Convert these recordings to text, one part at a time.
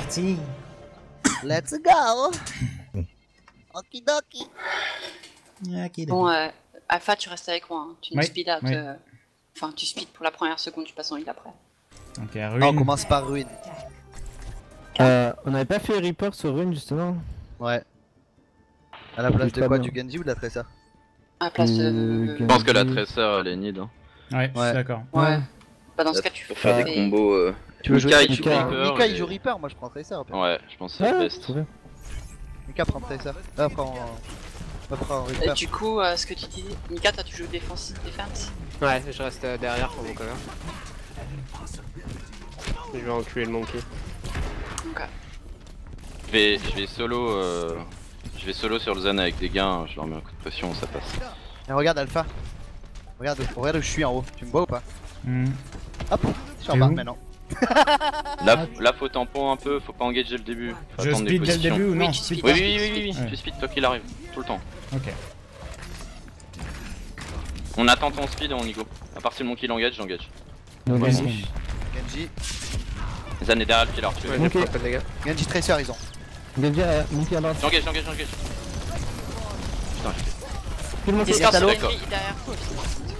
parti. Let's go Okidoki Ok, Bon, euh, Alpha, tu restes avec moi. hein. Tu Oui, speed out. oui. euh, Enfin, tu speed pour la première seconde, tu passes en heal après. Ok, Ah, ruine. On commence par ruine. Euh, on avait pas fait report sur Rune justement Ouais. À la place de quoi bien. Du Genji ou de la Tracer À la place Euh, de. Je pense que la Tracer elle est nid. Hein. Ouais, Ouais. d'accord. Ouais. Bah, dans ce cas, tu Pour faire fais des combos. Tu veux Mika, jouer il joue Mika, Reaper, Mika il joue Reaper, moi je prends Tracer. Ouais, je pense que c'est le Ouais, best. bien. Mika prend Tracer. Euh, prend. euh, prend Et Reaper. du coup, euh, ce que tu dis, Mika, toi tu joues défense, defense Ouais, je reste euh, derrière pour mon cover. Je vais enculer le monkey. Je vais, je vais solo. Euh... Je vais solo sur le Zen avec des gains, je leur mets un coup de pression, ça passe. Et regarde Alpha. Regarde, regarde où je suis en haut. Tu me vois ou pas? Hmm. Hop, je suis en bas où? maintenant. Là, là faut tampon un peu, faut pas engager le début. Faut Je speed dès le début ou non Oui. Oui, oui, oui, oui, oui, Ouais. tu speed toi qu'il arrive, tout le temps. Ok. On attend ton speed et on y go. À partir du moment qu'il engage, j'engage. Donc. Genji. Genji. Zen est derrière le killer, tu veux. J'ai. Genji Tracer, ils ont. Genji à Monkey à droite. J'engage, j'engage, j'engage. Putain, Puis le Monkey. Discord sur d'accord. Genji, derrière.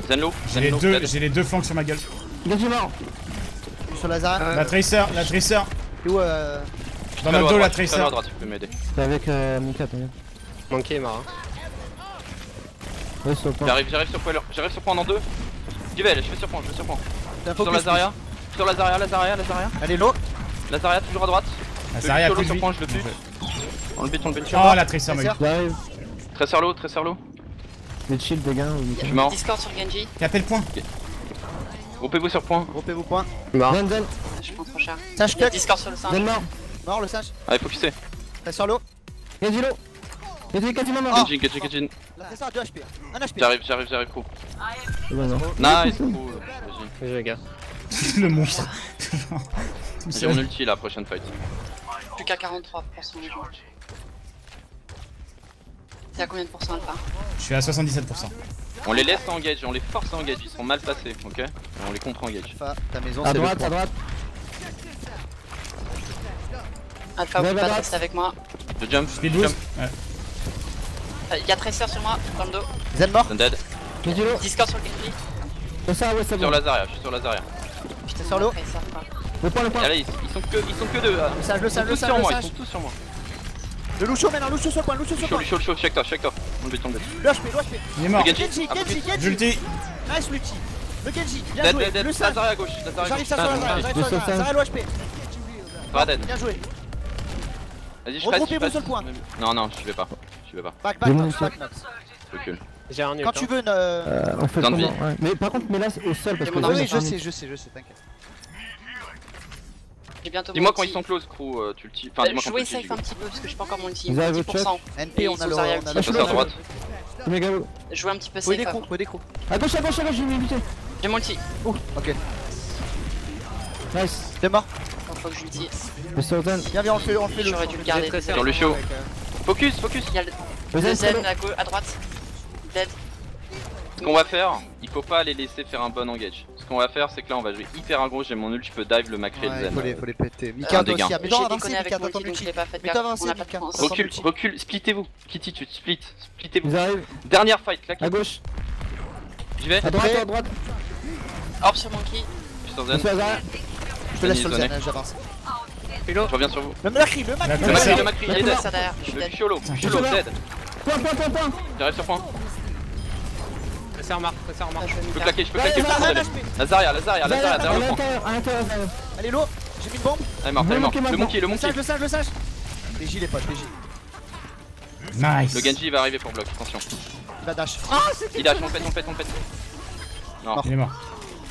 Zen low, J'ai Zen les low, deux, dead. j'ai les deux flancs sur ma gueule. Genji mort. Sur Lazare. La Tracer, la Tracer. T'es où euh... Dans notre dos la Tracer. loin à droite, tu peux m'aider. C'est avec euh, est mort. Hein. Ouais, sur le point. J'arrive, j'arrive sur point, j'arrive sur point dans deux. J'y vais, je vais sur point, je vais sur point. Sur Lazaria, sur Lazaria, Lazaria, Lazaria. Elle est low. Lazaria toujours à droite. La Le Zarya a solo plus sur point, je le bute. On le bute, on le bute. Oh la Tracer m'a eu. Tracer. L'eau, sur l'eau. Gains ou Mika. Je suis mort. Discord sur Genji, Capé le point. Groupez-vous sur point. Groupez vos points. Mort. Zen, Zen. je prends trop cher. Sage cut. Discord sur le singe. Mort. Mort le sage. Allez, focusez. Tracer low. Genji low. Genji quasiment mort. Gadjin, Gadjin, Gadjin. La Tracer a 2 HP. 1 HP. J'arrive, j'arrive, j'arrive. C'est bon, non. Nice, pro. Vas-y. Les gars. le monstre. J'ai mon ulti la prochaine fight. Plus qu'à 43%. T'es à combien de pourcents Alpha? Je suis à 77%. On les laisse engage, on les force à engage, ils sont mal placés, ok on les contre-engage. Alpha, ta maison À c'est le droite, à droite. Alpha, bah, pas rester avec moi. Je jump, Speed je jump. Ouais. Il y a Tracer sur moi, dans le dos. Zen mort. Dead. Discord sur Genji. C'est ça, ouais, c'est Sur bon. Lazaria, je suis sur Lazaria. Putain, Sur l'eau. Le point, le point. ils, ils sont que, ils sont que deux. Le sage, le Ils sont sage, le tous sage, sur le moi, ils sage. sont tous sur moi. Le Lucio maintenant, Lucio sur le point, Lucio sur le Chaud, point. chaud, chaud, check toi, check toi. On le HP, le HP. Il est mort. Le Genji. Genji, Genji, Genji. J'ulti. Nice multi. Le Genji, bien Dead, joué. Le à gauche, Lazaria à J'arrive gauche. ça sur la Zara, non, j'arrive Le sur la Zara. sauvetage. Zara le HP. Pas dead. Bien joué. Vas-y, je Regroupez-vous reste, je sur le point. Non, non, je vais pas. Je vais pas. Back, back, J'ai back. Recule. Un. Quand tu veux euh, Euh, on fait. Mais par contre, mets là au sol parce que. Oui, je sais, pas je sais, je sais, t'inquiète. J'ai bientôt Dis-moi quand ils sont close, crew, euh, tu le tis. Enfin, Euh, dis-moi quand Jouez safe un petit peu parce que j'ai pas encore mon ulti. Vous avez 10%. NP, Et on a le. On a le- droite. Jouez un petit peu safe. faut des crocs. À gauche, à gauche, à gauche, j'ai mis buté. J'ai mon ulti. Ok. Nice. T'es mort. Faut que je sur Zen. Viens, viens, on fait, on le fait le. J'aurais dû le garder. Euh, Focus, focus. Il y a le Zen, c'est Zen low. à gauche, à droite. Dead. Ce qu'on va faire, il faut pas les laisser faire un bon engage. Ce qu'on va faire, c'est que là, on va jouer hyper aggro. J'ai mon ult, je peux dive le macré Ouais, le faut les, zen. faut les péter. Un Mika, toi aussi, mais avancez, Mika, je Mika. Recule, recule, splittez-vous. Kitty, tu te split. Splittez-vous. Dernière fight, là, À gauche. J'y vais. À droite, à droite. Orb sur Monkey. Je suis sur zen. Je te laisse sur le zen, j'avance. Je reviens sur vous. Le Macri, le Macri. Le macri, Tracer. le macri, il est Il dead. Je suis Picholo. dead. Point, point, point, point. J'arrive sur point. Très remarque, très remarque. Ah, je peux claquer, je peux Allez, claquer. Le. Lazaria, Lazaria, Lazaria, derrière le à l'intérieur, est low. J'ai mis une bombe. Elle est morte, elle est morte. Le monkey Le monkey, le Le sage, le sage, le sage. Les potes, TJ. Nice. Le Genji il va arriver pour bloc, attention. Il va dash. Il dash, on pète, on pète, on pète. Non, Il est mort.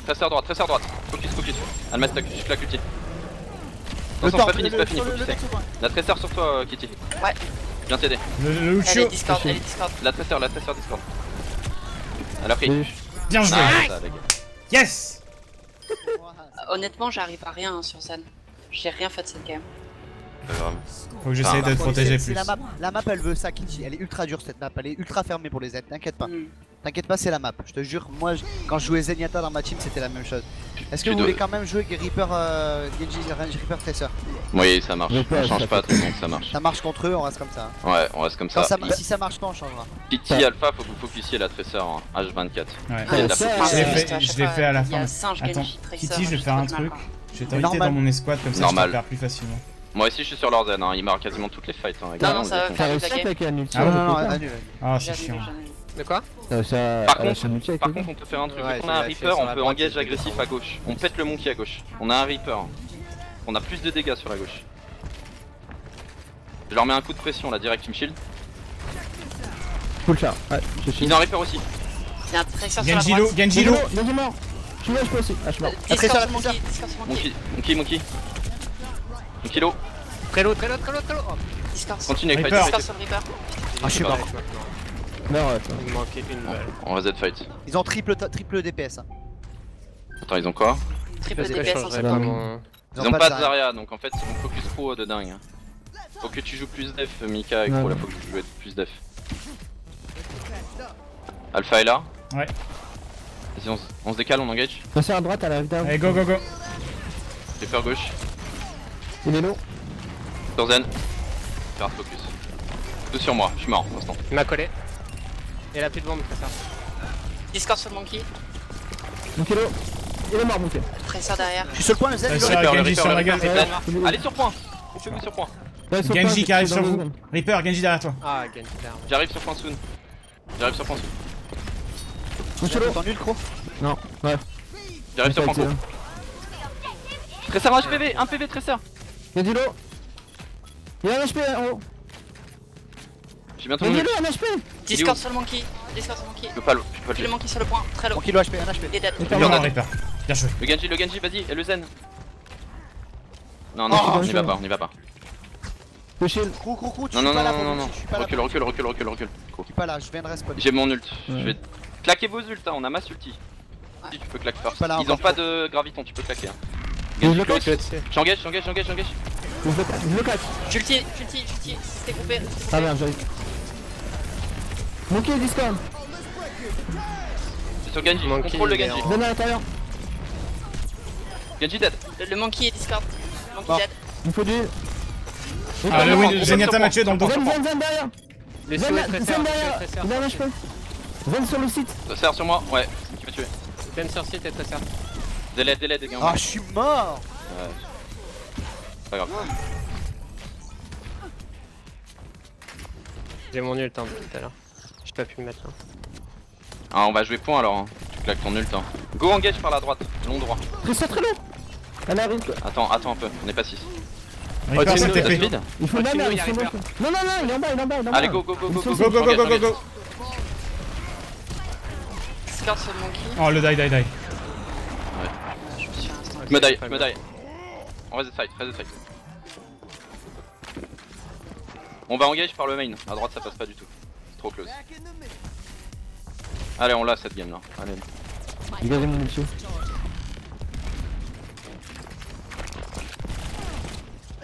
tresseur droite, tresseur droite. Focus, focus. Elle m'a stuck, je claque l'ulti. Le Attention, c'est pas fini, c'est le- pas fini, le- le. La tresseur sur toi, euh, Kitty. Ouais. Viens t'aider. Le, le Elle Lucio. est Discord, elle est Discord. La tresseur, la tresseur Discord. Elle a pris. Bien joué. Ah, ça. Yes. Honnêtement, j'arrive à rien hein, sur Zen. J'ai rien fait de cette game. Pas grave. Faut que j'essaye Enfin, de te C'est- protéger c'est plus. La map, la map elle veut ça Kitty, elle est ultra dure cette map, elle est ultra fermée pour les aides, t'inquiète pas. Hmm. T'inquiète pas, c'est la map. Je te jure, moi, je- quand je jouais Zenyatta dans ma team, c'était la même chose. Est-ce que Tu vous dois- voulez quand même jouer Reaper, euh, Genji, Range Reaper Tracer Oui, ça marche. On change ça pas, fait- donc ça marche. Ça marche contre eux, on reste comme ça. hein. Ouais, on reste comme ça. ça si ça marche pas, on changera. Pity Alpha, faut que vous focussiez la Tracer en H24. Ouais. Ça. Je l'ai Ah, fait, à je chaque l'ai fois, fait à la fin. Attends, je vais faire un truc. Je vais t'inviter Normal. dans mon escouade comme ça Normal. je te perds plus facilement. Moi aussi, je suis sur leur zen, hein. il marque quasiment toutes les fights. Hein, avec Non, la non, ça va faire attaquer. ulti Ah Non, ouais, non, non, avec annule. Ah, c'est chiant. De quoi à Par à contre- Par contre, on peut faire un truc. Ouais, Vu qu'on je a un Reaper, on peut engage agressif à gauche. On pète le monkey à gauche. On a un Reaper. On a plus de dégâts sur la gauche. Je leur mets un coup de pression là, direct, team shield. Ouais, je suis. Ils ont un Reaper aussi. Il y a un Tracer sur la droite. Genji low. Genji mort Je suis là, je peux aussi. Ah, je suis mort. Tracer, sur Monkey, Monkey. Monkey, monkey, monkey. Monkey low. Très low, très low, très low, très low. Oh, Continue avec Reaper. fight. Discord sur le Reaper. Ah, je suis mort. Meurs, ouais, toi. Il manquait une balle. On reset fight. Ils ont triple, triple DPS. hein. Attends, ils ont quoi? Triple je DPS en pas mon. Ils ont pas de Zarya. Donc en fait ils vont focus pro de dingue. Faut que tu joues plus def, Mika Ouais. pro là, faut que tu joues plus def. Alpha est là Ouais. Vas-y, on, se décale, on engage. Passez à droite, à la down. Allez, go, go, go. Reaper gauche. Il est low. Sur Zen. Faire focus. Tout sur moi, je suis mort pour l'instant. Il m'a collé. Et la plus de bombe, Tracer. Discord sur le Monkey. Mon kilo. Il est mort, mon kilo. Tracer derrière. Je suis sur le point, le Z, il sur la le Genji sur le. Ouais. Allez sur point Fais-le sur point Genji point, qui arrive je sur suis vous. le. Reaper, Genji derrière toi. Ah, Genji derrière. J'arrive sur point soon. J'arrive sur point soon. Mon kilo. T'es en nul, gros Non, ouais. J'arrive sur point co. Tracer un HPV, un PV Tracer Genji low. Il a un HP en haut. J'ai low, un HP. Discord sur le Monkey. Discord sur le Monkey. Je peux pas le, je peux pas le le Monkey sur le point. Très low. HP, un HP. Il est dead. Non, mort. Reaper. Bien joué. Le Genji, le Genji, vas-y, et le Zen. Non, non, Oh, on y va pas, on y va pas. Le shield. Crou, crou, crou, tu Non, suis non, pas non, là non, non, non. je suis pas là Recule, recule, recule, recule, recule. Je suis pas là, je viens de respawn. J'ai mon ult. Je vais claquer vos ults, hein, on a masse ulti. Si tu peux claquer first. Ils ont pas de graviton, tu peux claquer. Hein. Il. J'engage, j'engage, j'engage, j'engage. Je le catch. Je le catch. J'ulti, j'ulti, j'ulti. C'était groupé. c'était groupé. merde, j'arrive. Monkey Discord. C'est sur Genji, Monkey, contrôle le Genji. en- Zen à l'intérieur. Genji dead. Le, le Monkey est Discord. Monkey Bon. dead. Il me faut du. Ah, le peut Zenyatta m'a tué dans le dos. Zen, Zen, Zen derrière. Les Zen, Zen derrière. Un Tracer. HP. Zen sur le site. Ça sert sur moi, ouais, c'est qui m'a tué. Zen sur site et Tracer. Délai, délai, dégâts. Ah, je suis mort Ouais. Pas grave. J'ai mon ult hein, depuis tout à l'heure. J'ai pas pu le mettre là. Ah, on va jouer point alors. Hein. Tu claques ton ult. Hein. Go engage par la droite, long droit. Reste très arrive. Attends, attends un peu, on est pas 6. Reaper, tu c'est nous TP. laisses Speed Il faut Oh, merde. nous, il il faut. Non, non, non, il est en bas, il est en bas, il est en bas. Allez, go, go, go, go, go, Go, go, go, go. Oh, le die, die, die. Je me die, me die. On reset fight, reset fight. On va engage par le main. À droite, ça passe pas du tout. C'est trop close. Allez, on l'a cette game là. Allez. Dégagez mon ulti.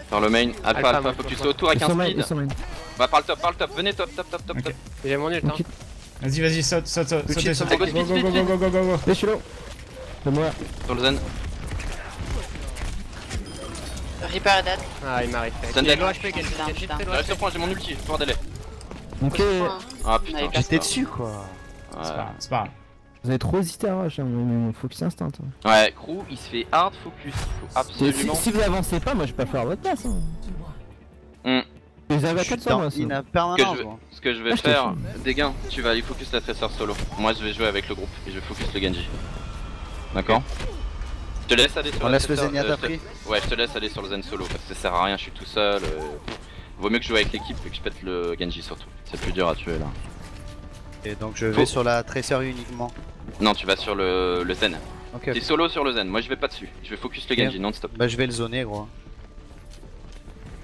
Par le main. Alpha, Alpha, alpha, moi, faut que tu je sois autour avec un speed. ils sont main. Va par le top, par le top. Venez top, top, top, top, top. J'ai mon ult hein. Vas-y, vas-y, saute, saute, saute, saute, saute. saute, Go, go, go, go, go, go, go, go. Je suis low. Je meurs. Sur le zen. Reaper dead. Ah, il m'arrive. Zen dead. HP. point, j'ai mon ulti. Pour délai. Ok. Ah putain. J'étais dessus, quoi. C'est pas Ouais. grave, c'est pas grave. Vous avez trop hésité à rush, hein, mais mais focus instant. hein. Ouais, crew, il se fait hard focus. Faut Si, absolument. si vous avancez pas, moi je peux pas faire votre place. Hein. Hmm. Mais Vous Je avez suis 400 dans moi. in sinon. Ce que, permanence, je, gros. ce que je vais Ah, je te faire, Dégain, tu vas aller focus la Tracer solo. Moi je vais jouer avec le groupe et je vais focus le Genji. D'accord Je te laisse aller sur On la laisse le Tracer, Zenyatta euh, je te- pris. Ouais, je te laisse aller sur le Zen solo parce que ça sert à rien, je suis tout seul. euh, Vaut mieux que je joue avec l'équipe et que je pète le Genji surtout. C'est plus dur à tuer là. Et donc je vais Faut- sur la Tracer uniquement. Non, tu vas sur le, le Zen. Ok, T'es solo sur le Zen, moi je vais pas dessus. Je vais focus le Genji non-stop. Bah je vais le zoner, gros.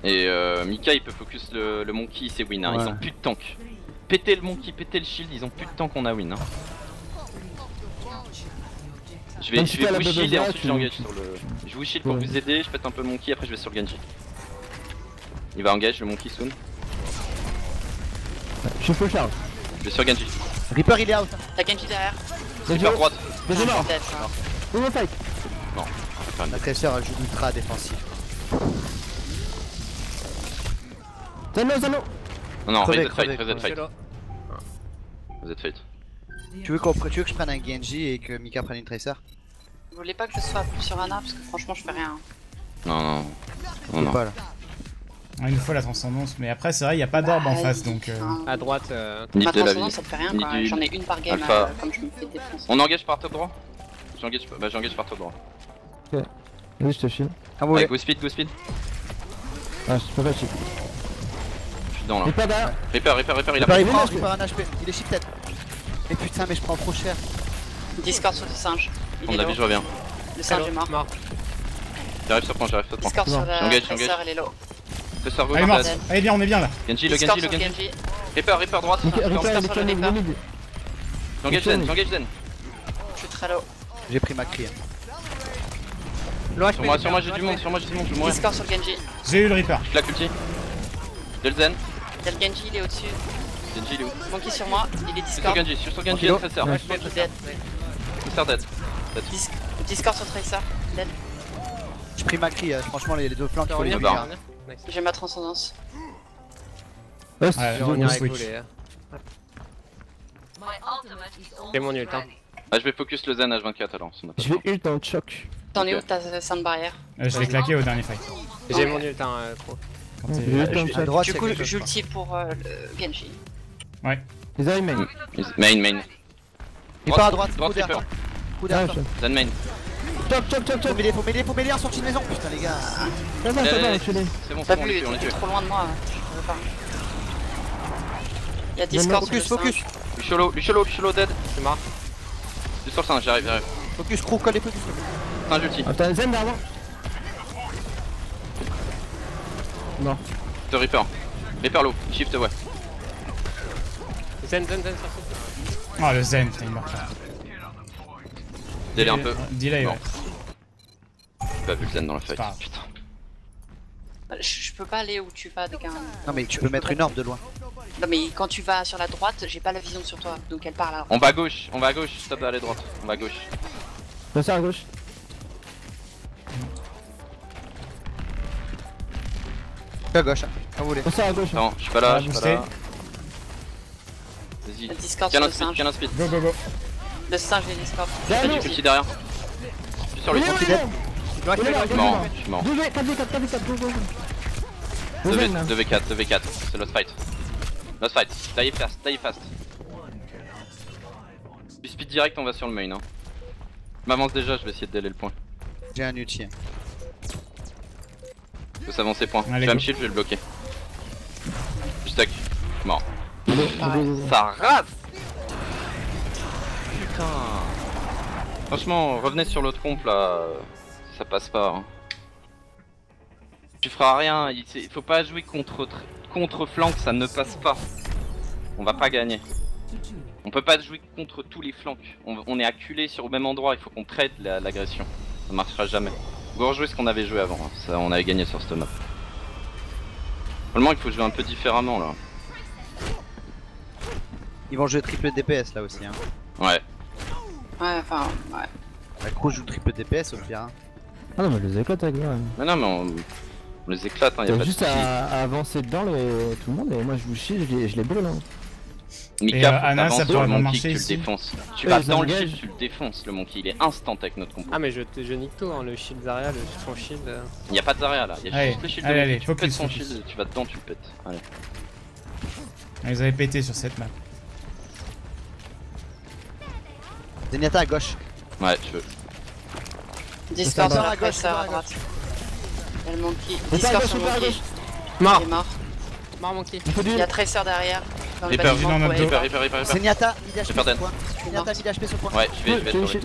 Et euh, Mika il peut focus le, le Monkey, c'est win. Hein. Ils ont plus de tank. Péter le Monkey, péter le shield, ils ont plus de tank, on a win. Hein. Je vais, je vais vous shield et ensuite j'engage sur le. Je vous shield pour Ouais. vous aider, je pète un peu Monkey, après je vais sur le Genji. Il va engage le Monkey soon. Je suis full charge. Je vais sur Genji. Reaper il est out. T'as Genji derrière. Reaper droite. Deuxième mort. Peut-être. hein. Double fight. La tresseur elle joue ultra défensif. Zano, Zano. Non, non, reset fight, reset fight. Reset fight. Tu veux, qu'on- tu veux que je prenne un Genji et que Mika prenne une tracer? Vous voulez pas que je sois plus sur Anna parce que franchement je fais rien. Non, non. Non, non. pas là. Il nous faut la transcendance, mais après, c'est vrai, il n'y a pas d'orbe en Bah, face donc. euh, enfin, À droite, euh, Ni Ma de la vie. transcendance ça te fait rien Ni quoi. du- J'en ai une par game euh, comme je me fais défoncer. On engage par top droit J'engage bah, j'engage par top droit. Vas-y, je te file. Ah Allez, go speed, go speed. Ah, je peux pas chip. Je suis dedans là. Il est pas derrière. Reaper, Reaper, Reaper, il a Reaper pas. Reaper un HP. Il est shifted. Mais putain mais je prends trop cher. Discord sur le singe. Il On l'a vu, je reviens. Le singe est mort. J'arrive sur point, j'arrive sur point. Discord sur la J'engage, j'engage. Le serveur Allez, dead. Allez, bien, on est bien là. Genji, le Discord Genji, le Genji. Reaper, Reaper droite. J'engage Zen, j'engage Zen. Je suis très low. J'ai pris ma crie. Loin, Sur moi, sur moi, j'ai du monde, sur moi, j'ai du monde, je vais mourir. Discord sur le Genji. J'ai eu le Reaper. Je claque ulti. J'ai le Zen. Y'a le Genji, il est au-dessus. Genji, il est où Monkey sur moi, il est Je suis sur Discord. Genji, je suis sur Genji. Tracer. Tracer dead. Dis- Discord sur Tracer. Dead. J'ai pris ma crie, euh, franchement les les deux flancs il faut les Nice. J'ai ma transcendance. Ouais, Ouais, on avec switch. vous les. C'est mon ult hein. Ah, je vais focus le Zen H24 alors. pas Je vais ult dans le choc. T'en es où ta sound barrière Euh, je l'ai claqué au dernier fight. J'ai mon ult hein, euh, pro. Quand À droite Du coup, j'ulti pour euh, le Genji. Les armes main. Main, main. Reaper à droite, droite, coup derrière. Coup Ah, derrière Zen main. Choc, choc, Faut choc. mêler, faut mêler, faut mêler en sortie de maison. Putain les gars. C'est bon, T'as c'est bon, on t'es tué. trop loin de moi. Je peux pas. Y'a Discord Focus, focus. singe. Luciolo, Luciolo, Luciolo dead. C'est. Je suis sur le sein, j'arrive, j'arrive. Focus, crew, colle les focus. Singe ulti. Ah, t'as un zen derrière. Non. De Reaper. Reaper low, shift ouais. Zen, zen, zen, sur. Oh, le Zen, putain, il meurt pas. Délai un peu. Delay, ouais. J'ai pas vu le Zen dans la fight. Putain. Je, je peux pas aller où tu vas avec un. Non mais tu peux mettre une orbe de loin. Non mais quand tu vas sur la droite, j'ai pas la vision sur toi, donc elle part là. On va à gauche, on va à gauche, stop d'aller droite. On va à gauche. Passe à gauche. À gauche, hein. Vous voulez. Passe à gauche. Non, je suis pas On là, je suis pas là. Vas-y. Tiens sur un le speed, singe. tiens un speed. Go, go, go. Le singe et Discord. J'ai nous. ulti derrière. Je suis sur lui. Où, il là, mort, je suis mort. 2v, 4v4, 4v4, go, go, go. Le zen, là. 2v4, 2v4, c'est lost fight. Lost fight, die fast, die fast. Du speed direct, on va sur le main. Hein. Je m'avance déjà, je vais essayer de délai le point. J'ai un ulti. Faut s'avancer point. Allez, je vais me shield, je vais le bloquer. Je stuck. Mort. Ça rase Putain Franchement, revenez sur l'autre comp là, ça passe pas. hein. Tu feras rien, il il faut pas jouer contre, contre flanc, ça ne passe pas. On va pas gagner. On peut pas jouer contre tous les flancs. On, on est acculé sur le même endroit, il faut qu'on trade la- l'agression. Ça marchera jamais. On va rejouer ce qu'on avait joué avant, hein. ça, on avait gagné sur cette map. Seulement il faut jouer un peu différemment là. Ils vont jouer triple DPS là aussi. Hein. Ouais. Ouais, enfin, ouais. La crew joue triple DPS au pire. Hein. Ah non, mais je les éclate avec moi. Mais non mais on, on les éclate, hein, y a T'as pas de juste à, à avancer dedans le, tout le monde et moi je vous chie, je les, je les brûle. Hein. Mika, euh, Anna, ça sur pourrait le pas monkey marcher que tu le défonces. Tu Eux, vas dans le shield, tu le défonces le monkey, il est instant avec notre combo. Ah, mais je, je nique tout, hein, le shield Zarya, le, son shield. euh. Il n'y a pas de Zarya là, il y a Allez, juste le shield allez, de allez. Tu pètes son shield, tu vas dedans, tu le pètes. Allez. Ah, Ils avaient pété sur cette map. Zenyatta à gauche. Ouais, tu veux. Discord sur la À gauche, ça à droite. Y'a le monkey. Discord sur monkey. Mort Il est mort. Mort, monkey. Il. Il y a Tracer derrière. Reaper. Hyper, hyper, hyper, hyper. Zenyatta, mid HP sur point. Zenyatta, mid HP sur point. Ouais, je vais, je vais.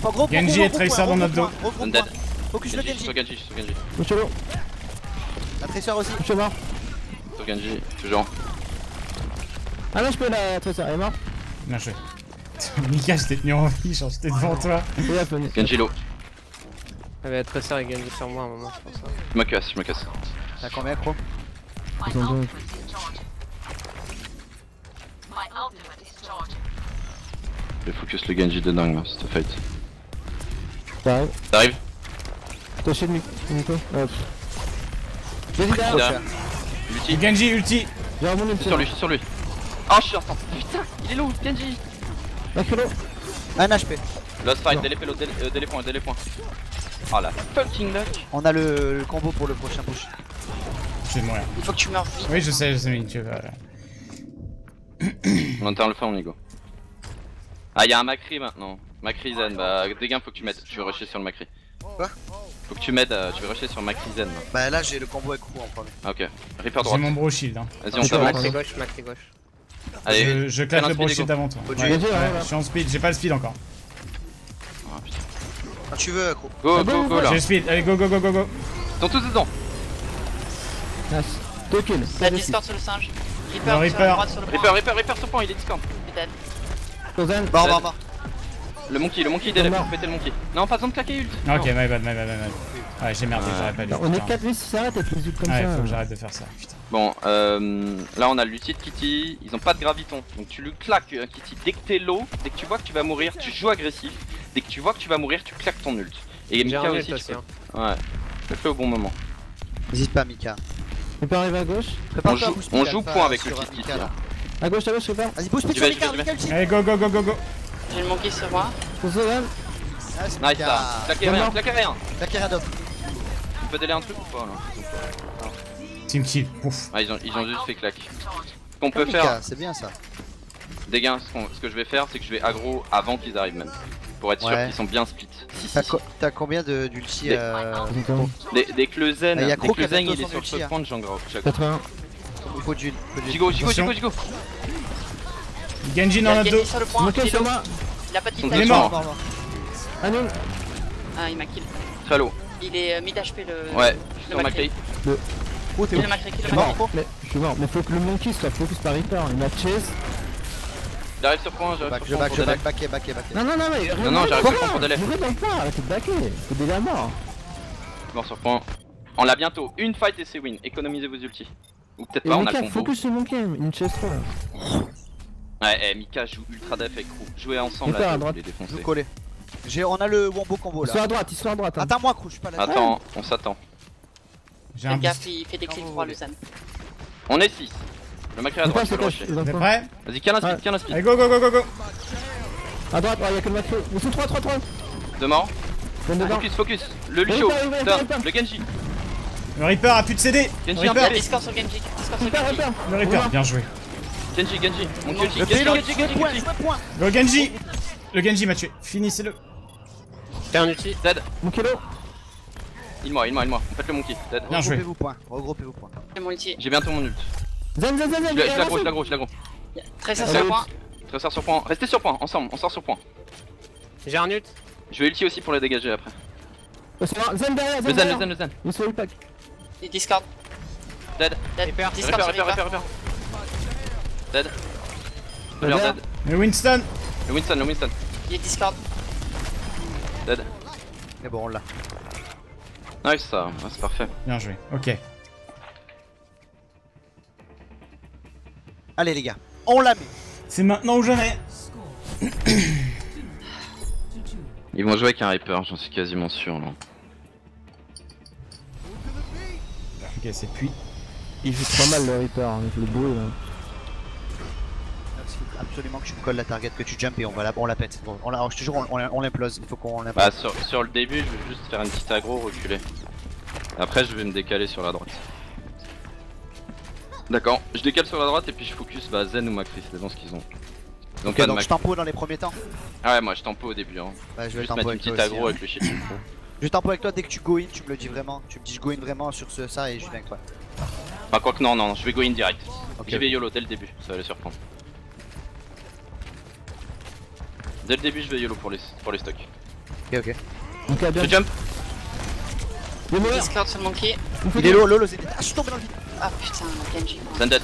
Enfin, gros, Genji et Tracer dans notre dos. Undead. Focus le Genji, Genji. sur Genji, sur Genji. Je suis low, La Tracer aussi. je suis mort. Sur Genji, toujours. Ah non, je peux la tracer, elle est morte. Bien joué. Mika, je t'ai tenu en vie, genre j'étais devant toi. Genji low. Il y avait Tracer et Genji sur moi à un moment, c'est pour ça. Je me casse, je me casse. T'as combien, gros Ils ont deux. Je vais focus le Genji de dingue là, cette fight. T'arrives? T'arrives? Toi chez Nico. Nico? Hop. Derrière. cher. Ulti. Genji, ulti. J'ai remonté Je suis sur lui, je sur lui. Oh, je suis en Putain, il est low, Genji? Colo. Un HP. Lost fight, délai pélo, délai euh, délai point, délai point. Oh la fucking luck. On a le, le combo pour le prochain push. Je vais mourir. Il faut que tu meurs vite. Oui, je sais, je sais, mais tu vas. On entend le fond, Nigo. Ah, y'a un Macri maintenant. Macri Zen, bah dégain, faut que tu m'aides. Je vais rusher sur le Macri. Quoi Faut que tu m'aides, euh, tu vais rusher sur Macri Zen. là. Bah là j'ai le combo avec Roux en premier. Ah, ok. Reaper J'ai droite. mon bro shield. Hein. Vas-y, on en Macri gauche, Macri gauche. Allez, Je, je claque le bro speed, shield Ego. avant toi. Ouais, ouais, ouais. je suis en speed, j'ai pas le speed encore. Ah, putain. Quand tu veux, Roux. Go, Ah go, bon, go là. J'ai le speed, allez, go, go, go, go, go. Ils sont tous dedans. Nice. Deux kills. La Discord sur le singe. Reaper sur Reaper. droite sur le point. Reaper, Reaper, Reaper sur point, il est discord. Peut-être. kills. Zen. Mort, Dead. mort, mort. Le monkey, le monkey, Non. faut péter le monkey. Non, pas besoin de claquer ult. Ah, Ok, my bad, my bad, my bad. Ouais, j'ai merdé, j'aurais pas dû. On est putain. 4 v 6 arrête avec les comme Ouais, ça. faut que j'arrête de faire ça, putain. Bon, euh, là on a de Kitty, ils ont pas de graviton, donc tu lui claques euh, Kitty dès que t'es low, dès que tu vois que tu vas mourir, tu joues agressif, dès que tu vois que tu vas mourir, tu claques ton ult. Et Mika aussi, tu. Hein. Ouais, le fais au bon moment. N'hésite pas, Mika. Tu peux arriver à gauche. On joue, on Mika, joue point avec le un Kitty Mika. À gauche, à gauche, Super. Vas-y, vais, Mika. Mika ulti. Allez, go, go, go, go, go. J'ai le monkey sur moi. Nice, Mika. là, claquez rien, claquez rien. La carrière d'off. Tu peux délai un truc ou pas là? Team kill, pouf. Ah ils ont, ils ont juste fait claque. Ce qu'on peut faire, c'est bien ça. des gains, ce, que je vais faire c'est que je vais aggro avant qu'ils arrivent même. Pour être sûr qu'ils sont bien split. T'as co- combien de- d'ulti Des- euh, que le zen, Ah, le zen bientôt il est sur hein. point, j'aggro. 80. Il faut d'une. gigo, Attention. gigo. Genji dans a le. Ok, il a pas de Il est mort. Ah non. Ah, il m'a kill. Très low. Il est euh, mid HP le. Ouais, le sur ma Macri. clé. Oh, t'es le Macri, le Macri. Mais je suis mort. Mais faut que le monkey soit focus par Reaper. Il m'a chase. J'arrive sur point, j'arrive Back, sur je point back, je back, backé, backé, backé. Non, non, non, mais. Non, non, j'arrive sur point pour le point, arrêtez de backer. C'est délai à mort. Mort sur point. On l'a bientôt. Une fight et c'est win. Économisez vos ultis. Ou peut-être pas, on a Mika, le combo. focus sur monkey. Il me chase trop là. Ouais, eh, Mika joue ultra def avec Crew. Jouez ensemble là, les défoncer. vous collais. J'ai, on a le wombo combo Ils sont là. à droite, ils sont à droite. hein. Attends-moi, Crew, je suis pas là. Attends, on s'attend. J'ai un gaffe, il fait des clics vous droits voulez. le Zan. On est 6. Le Macri à droite, je le prêts Vas-y, câlin speed, Ouais. câlin speed. Allez, go, go, go, go, go. À droite, ouais, y'a que le macro. Ils sont 3, 3, 3. Deux morts. Focus, focus. Le Lucio. Le Genji. Le Reaper a plus de CD. Genji, Le un Il y a Reaper. Discord sur Genji. Le Reaper, bien joué. Genji, Genji. Mon Genji, le Genji, Genji, Genji. Go Genji Le Genji m'a tué. Finissez-le. T'es un ulti. Dead. Mon kilo. Il mort, il mort, il mort. Faites le monkey. Dead. Bien joué. Regroupez-vous point. Regroupez-vous point. C'est mon ulti. J'ai bientôt mon ult. Zen, zen, zen, zen. Je il l'aggro, je l'aggro, je l'aggro. Très sur le point. Trésor sur point. Restez sur point, ensemble, on sort sur point. J'ai un ult. Je vais ulti aussi pour les dégager après. Un- Zen derrière, Le zen le zen, le zen. Il se fait le pack. Et Discord. Dead. Dead. Repair. Dead. Repair, Repair. dead. Le Winston Le Winston, le Winston. Il est Discord. Dead. Et bon, on l'a. Nice ça, c'est parfait. Bien joué. Ok. Allez, les gars. On la met. C'est maintenant ou jamais. Ils vont jouer avec un Reaper, j'en suis quasiment sûr là. Ok, c'est puis. Il joue trop mal le Reaper avec le bruit là. Absolument que tu me colles la target, que tu jump et on va la, on la pète. Bon, on la, je te jure, on, on, on l'implose. Il faut qu'on l'implose. Bah sur, sur le début, je vais juste faire une petite aggro, reculer. Après, je vais me décaler sur la droite. D'accord, je décale sur la droite et puis je focus bah, Zen ou Macri, c'est bon ce qu'ils ont. Donc Mac. je tempo dans les premiers temps. Ah ouais, moi je tempo au début. Hein. Bah, je vais Juste mettre une petite aggro hein. avec le shield. Je vais tempo avec toi dès que tu go in, tu me le dis vraiment. Tu me dis je go in vraiment sur ce, ça et je viens avec toi. Enfin, quoi que non, non, je vais go in direct. Ok. Je vais YOLO dès le début, ça va les surprendre. Dès le début, je vais YOLO pour les, pour les stocks. Ok, ok. À bien. Je jump Il est mort. Discord sur le monkey. Il faut Il est low, low, low. Ah, je suis tombé dans le vide. Ah putain, Genji. Zen dead.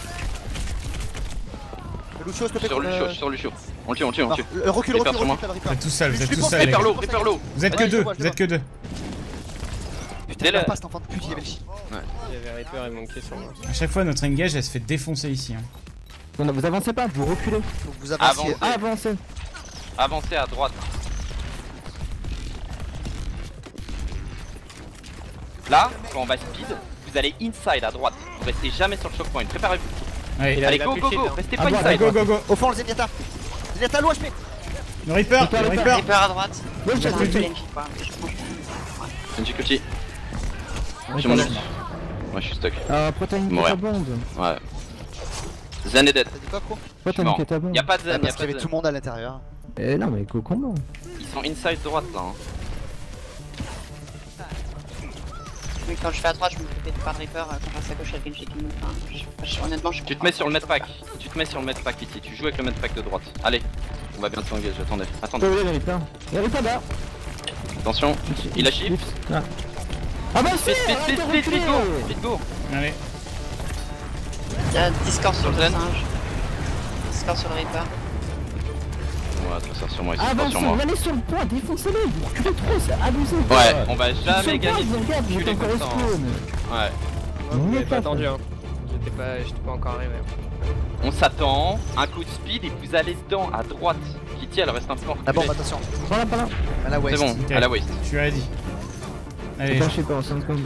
Lucio, s'il te plaît. Sur Lucio, euh, je suis sur Lucio. On le tue, on le tue, on le tue. euh, Recule, recule, Vous êtes tout seul, vous êtes tout seul. low, low. Vous êtes que deux, vous êtes que deux. Putain, Dès il enfant de pute, il avait le chi. Il y avait Reaper et monkey sur moi. À chaque fois, notre engage, elle se fait défoncer ici. hein. Non, non, vous avancez pas, vous reculez. Vous. Avancez. Ah, avancez. Avancez à droite. Là, quand on va speed, vous allez inside à droite. Vous restez jamais sur le choc point. Préparez-vous. Allez, Il a- Allez, il a go, go, go. shield. Restez pas inside. go go go. Au fond, le Zenyatta Zenyatta, loin, HP Le Reaper, le Reaper. Reaper à droite. J'ai un Kuti. J'ai mon ult. Ouais, je suis stuck. Pourquoi t'as une catabonde Ouais. Zen est dead. T'as dit quoi, Pourquoi t'as une Y'a pas de Ah, zen, y'a Parce pas qu'il y avait tout zen. le monde à l'intérieur. Eh non, mais comment Ils sont inside droite là. hein. Mais quand je fais à droite, je me fais pas de Reaper. euh, Quand je reste à gauche, il y a le Genji qui me. Enfin, je- je- honnêtement, je Tu te mets sur le medpack. Tu te mets sur le medpack ici. Tu joues avec le medpack de droite. Allez. On va bientôt engage. Attendez. Attendez. Toi, il y a Reaper. Il y a Reaper là Attention. Il a shift. Ah, ah bah Speed, speed, speed, speed, speed, go. Speed, go. Allez. Il y a Discord sur le singe. Discord sur le Reaper. Ouais, très sûr sur moi. Ils sont pas Avancez, sur moi. allez sur le point, défoncez-les, vous reculez trop, c'est abusé. Ouais, on va jamais point, gagner. vous êtes encore ça, hein. spawn. Ouais. On est pas pas attendu hein. J'étais pas, j'étais pas encore arrivé. On s'attend. Un coup de speed et vous allez dedans à droite. Kitty, elle reste un peu en La bombe, reculée. attention. Par là, par là. À la C'est West. bon. À la waist. Je suis ready. Allez, Attends, je sais pas, on s'en compte.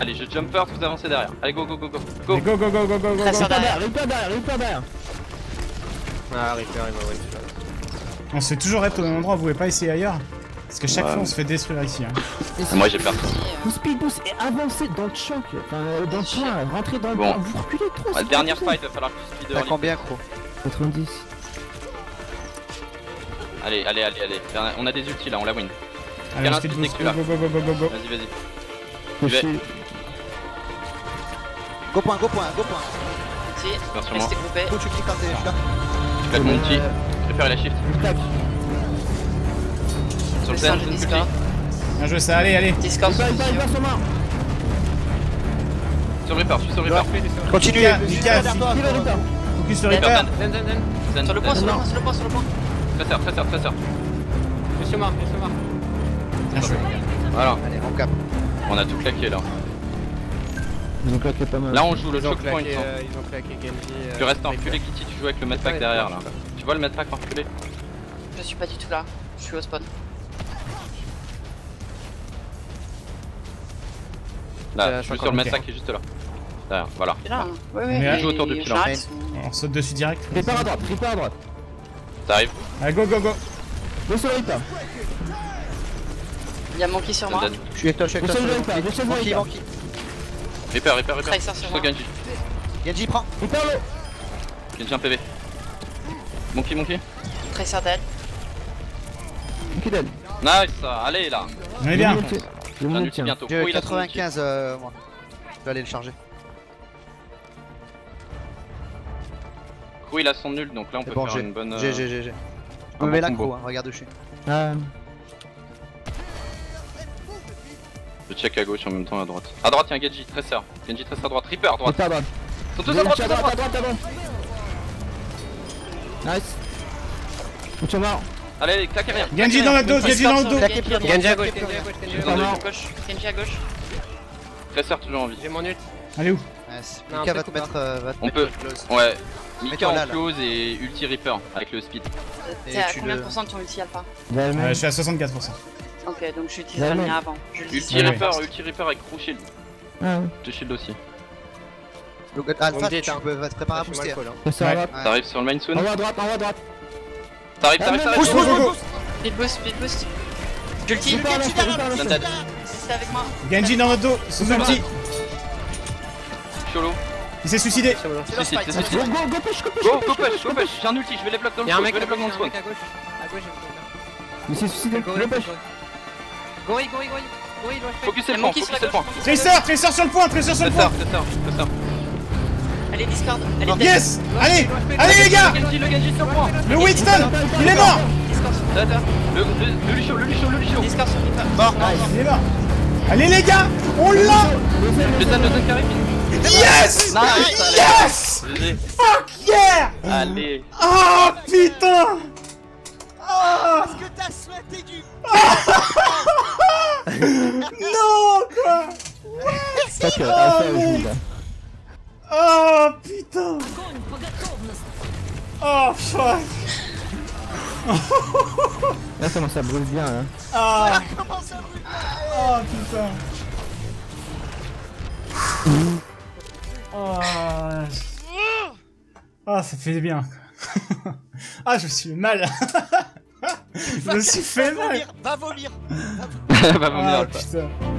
Allez, je jumper. Vous avancez derrière. Allez, go, go, go, go. Go. Allez, go go go go go go. Go. sûr. Reaper derrière, Reaper derrière, Reaper derrière. Ah, Reaper, il m'a one shot. On se fait toujours rep au même endroit, vous pouvez pas essayer ailleurs Parce que chaque Ouais. fois on se fait détruire ici. Hein. Moi, j'ai peur. Vous speed boost et avancez dans le choc, enfin euh, dans le point, rentrez dans le Bon. point, vous reculez trop. Ouais, c'est dernière fight, va falloir que tu speed T'as combien, Kro 90. Allez, allez, allez, allez. On a des ultis là, on la win. Allez, speed boost. Go go go go go go go. Vas-y, vas-y. Go point, go point, go point. Si, restez tu cliques quand t'es là. Je claque mon ulti. Préfère la shift. Tac. Sur le Le ulti. Discord. Bien joué ça, allez, allez. Discord sur le sur je suis Reaper. Continue, je Focus sur Reaper, Reaper. zen. Zen, zen, zen. Zen, Sur le point, sur le point, sur le point, sur le point. Je je suis mort. Bien joué. Voilà, Allez, on cap. on a tout claqué là. Ils ont claqué pas mal. Là, on joue le Ils ont choke point. claqué, hein. euh, ils ont claqué Genji. euh, Tu restes en Reaper. reculé, Kitty, tu joues avec le medpack derrière là. Tu vois le medpack en reculé Je suis pas du tout là. Je suis au spawn. Là, Euh, je suis sur le medpack qui est juste là. Derrière, voilà. Là. Ouais, ouais. Joue autour du ils sont- On saute dessus direct. Reaper à droite, Reaper à droite. T'arrives Allez, go go go. Go sur le Reaper. Il y a Monkey sur moi. Je suis avec toi, je suis Go avec sur toi. go. Monkey. Reaper, Reaper, Reaper. Tracer sur Je moi. Genji. Genji, prends. Reaper low. Genji un PV. Monkey, monkey. Tracer dead. Monkey dead. Nice, allez là. On est bien. J'ai J'ai mon un ulti, ulti hein. bientôt. J'ai Oh, il a son ulti. 95, euh, moi. Je vais aller le charger. Coup, il a son nul, donc là on peut bon, faire une bonne. Euh, j'ai, j'ai. un Me mets combo. Kro, hein, regarde où je suis. Ah, Je check à gauche en même temps à droite. À droite, il y a un Genji, Tracer. Genji, Tracer à droite. Reaper à droite. Reaper à droite. Ils sont tous à droite, tous à droite. à droite, à droite. Nice. Ulti mort. Allez, allez, claquez rien. Genji dans la dose, Genji dans le dos. Genji à gauche, Genji à gauche, Genji à gauche. Tracer toujours en vie. J'ai mon ult. Allez où? Nice. Mika va te mettre. euh, va te On mettre peut. close. Ouais. Mika en close et ulti Reaper avec le speed. T'es à combien de pourcents de ton ulti alpha? Je suis à 64%. Ok, donc j'utiliserai le Vraiment. mien avant. Je le Ulti ouais. Reaper, ulti Reaper avec Crew Shield. Ah, ouais. De shield aussi. Donc, Alpha, tu peux- va te préparer à booster. hein. Droite. Ouais. T'arrives sur le main soon. En haut à droite, en haut à droite. T'arrives, t'arrives, Ah, t'arrives. Pousse, pousse, pousse. Speed boost, speed boost. J'ulti, restez avec moi. Genji dans notre dos, sous ulti. Cholo. Il s'est suicidé. C'est Suicide, c'est c'est suicide. Go, go, go, push, go, push, Go, go, go push, go push. J'ai un ulti, je vais les blocs dans le Y'a un spawn. mec Je vais les blocs gauche, dans le spawn. Il s'est suicidé, le go, push. Gorille, gorille, gorille. Gorille, doit a le point, focusez le point. Tracer, Tracer sur le point, Tracer sur le point. Tracer, Tracer. Allez, Discord. Allez. Yes Allez Allez les gars Le Genji, le Genji sur le point. Le Winston Il est mort Discord sur Dead. Le, le, le Lucio, le Lucio, le Lucio. Discord sur. Mort. Il est mort Allez les gars On l'a Le Zen, le Zen qui arrive. Yes. Yes. Fuck yeah Allez. Oh putain Oh Est-ce que t'as souhaité du. Non quoi. Euh, Alpha joue là. Oh putain. Oh fuck. Là, ça brûle bien, hein. Ah. Ça brûle Oh putain. Oh Ah ça fait bien. Ah je suis mal Je me suis fait Va mal. vomir, Va vomir. Va vomir Ah putain